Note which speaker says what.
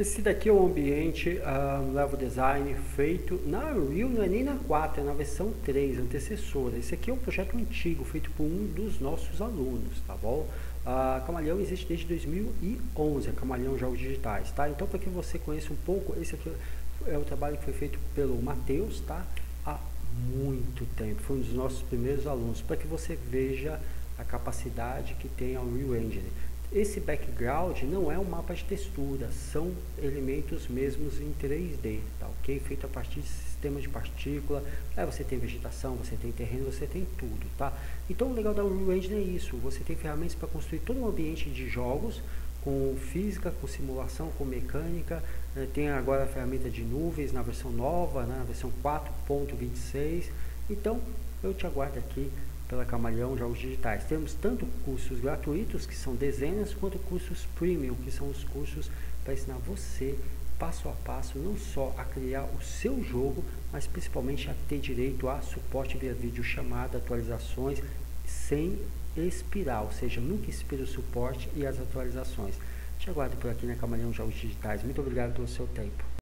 Speaker 1: Esse daqui é o ambiente uh, Level Design feito na Unreal, não é nem na 4, é na versão 3, antecessora. Esse aqui é um projeto antigo, feito por um dos nossos alunos, tá bom? A Camaleão existe desde 2011, a Camaleão Jogos Digitais, tá? Então, para que você conheça um pouco, esse aqui é o trabalho que foi feito pelo Matheus, tá? Há muito tempo, foi um dos nossos primeiros alunos, para que você veja a capacidade que tem a Unreal Engine. Esse background não é um mapa de textura, são elementos mesmos em 3D, tá ok? Feito a partir de sistemas de partícula, aí você tem vegetação, você tem terreno, você tem tudo, tá? Então o legal da Unreal Engine é isso, você tem ferramentas para construir todo um ambiente de jogos, com física, com simulação, com mecânica, né? tem agora a ferramenta de nuvens na versão nova, né? na versão 4.26, então eu te aguardo aqui pela Camaleão Jogos Digitais. Temos tanto cursos gratuitos, que são dezenas, quanto cursos premium, que são os cursos para ensinar você passo a passo, não só a criar o seu jogo, mas principalmente a ter direito a suporte via vídeo chamada, atualizações, sem expirar, ou seja, nunca expira o suporte e as atualizações. Te aguardo por aqui na Camaleão Jogos Digitais. Muito obrigado pelo seu tempo.